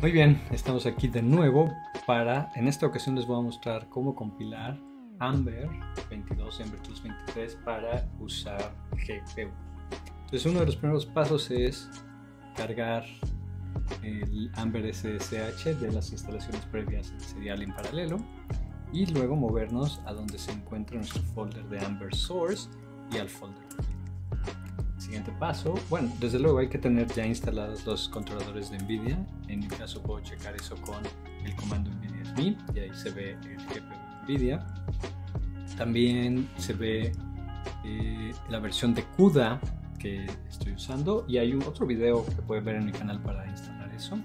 Muy bien, estamos aquí de nuevo para, en esta ocasión les voy a mostrar cómo compilar Amber 22, Amber Tools 23 para usar GPU. Entonces uno de los primeros pasos es cargar el Amber SSH de las instalaciones previas en serial en paralelo y luego movernos a donde se encuentra nuestro folder de Amber Source y al folder. Siguiente paso, bueno, desde luego hay que tener ya instalados los controladores de NVIDIA. En mi caso puedo checar eso con el comando NVIDIA SMI y ahí se ve el GPU de NVIDIA. También se ve eh, la versión de CUDA que estoy usando y hay un otro video que pueden ver en mi canal para instalar eso.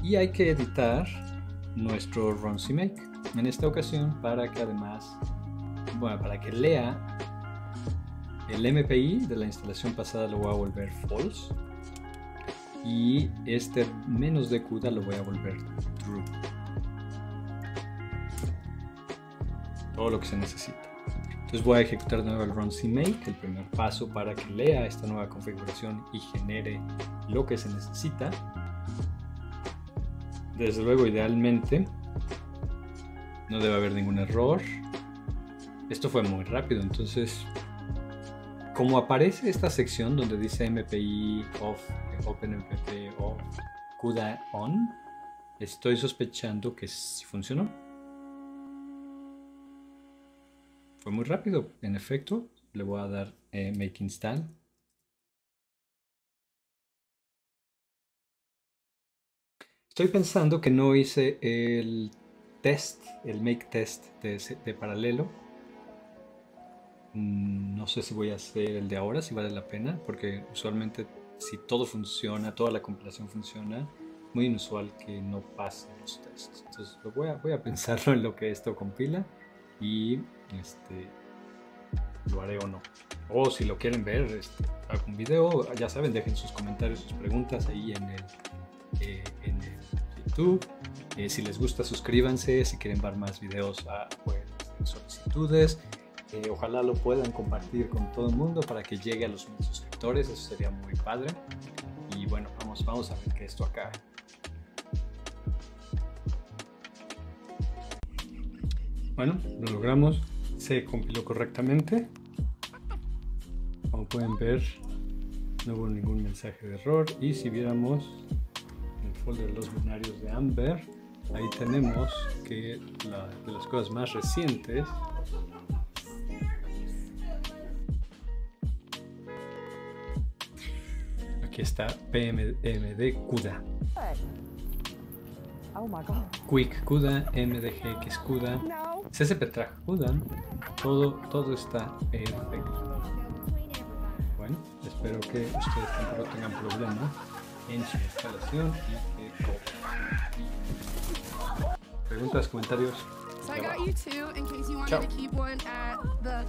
Y hay que editar nuestro RunCMake en esta ocasión para que además, bueno, para que lea el MPI de la instalación pasada lo voy a volver false y este menos de CUDA lo voy a volver true. Todo lo que se necesita. Entonces voy a ejecutar de nuevo el run cmake, el primer paso para que lea esta nueva configuración y genere lo que se necesita. Desde luego, idealmente, no debe haber ningún error. Esto fue muy rápido, entonces como aparece esta sección donde dice MPI off, OpenMPP off, CUDA on, estoy sospechando que sí funcionó. Fue muy rápido, en efecto. Le voy a dar eh, Make Install. Estoy pensando que no hice el test, el make test de paralelo no sé si voy a hacer el de ahora, si vale la pena, porque usualmente si todo funciona, toda la compilación funciona, muy inusual que no pase los tests. Entonces voy, a, voy a pensarlo en lo que esto compila y este, lo haré o no. O si lo quieren ver, este, algún video, ya saben, dejen sus comentarios, sus preguntas ahí en el, eh, en YouTube. Eh, si les gusta, suscríbanse. Si quieren ver más videos, ah, pues, solicitudes ojalá lo puedan compartir con todo el mundo para que llegue a los mil suscriptores, eso sería muy padre. Y bueno, vamos, vamos a ver que esto acabe. Bueno, lo logramos, se compiló correctamente. Como pueden ver, no hubo ningún mensaje de error. Y si viéramos el folder de los binarios de Amber, ahí tenemos que de las cosas más recientes Aquí está PMD CUDA. Oh Quick CUDA, MDGX CUDA, CSP Track CUDA. Todo, todo está perfecto. Bueno, espero que ustedes tampoco tengan problema en su instalación y que Preguntas, comentarios. So I got you two in case you wanted Chao. to keep one at the